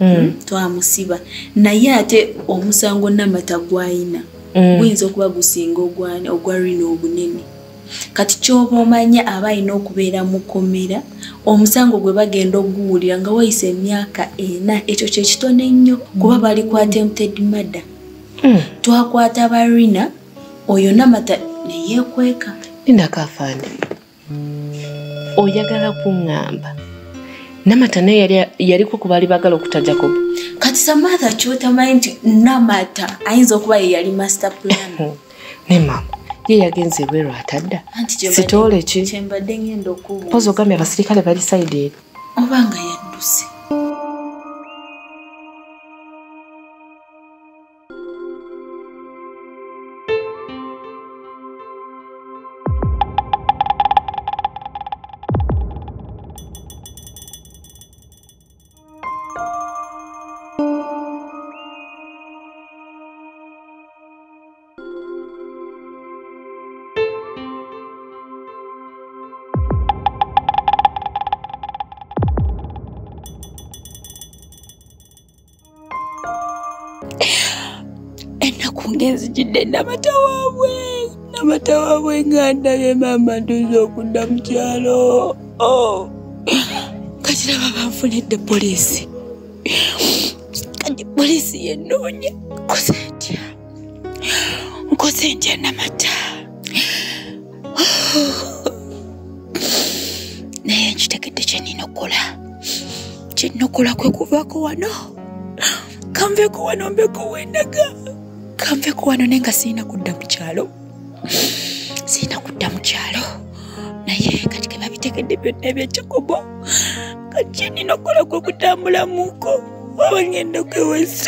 Mm. twamusiba naye ate omusango namata gwayina. Mm. guyinza okuba gusinga ogwa- rina obunene. Kati kyoba omanya aba alina okubeera mukomera omusango gwe bagenda oguwulira nga wayisa emyaka ena ekyo kyekitone ennyo kuba bali ku attempted murder. Mm. twakwata barina oyo namata neyeekweka linda kafande oyagala kuŋŋamba namata naye yali- yaliko ku baali bagala okutajako kati samatha kyotamanyi nti namata ayinza okuba ye yali master plan ne mama ye yagenze ebweru atadda. Sitoole ki? mpozi ogambye abasirikale bali saidi eri. Oba nga yadduse ennaku ngenzijidde namata waabwe namata waabwe nga ndabye maama ntuza okudda mu kyalo. Oh. kati raba banfunidde poliisi. Kati poliisi yenoonya nkoze ntya? Nkoze ntya namata naye nkitegedde kyenina okukola kyenina okukola kwe kuvaako wano kanveeko wano mbeeko wendaga. Kanveeko wano naye nga siina kudda mu kyalo. Siina kudda mu kyalo. Naye kati ke babitegedde byonna ebyajakobo kati kyenina okukola kwe kutambula muuko oba ngenda kwewesa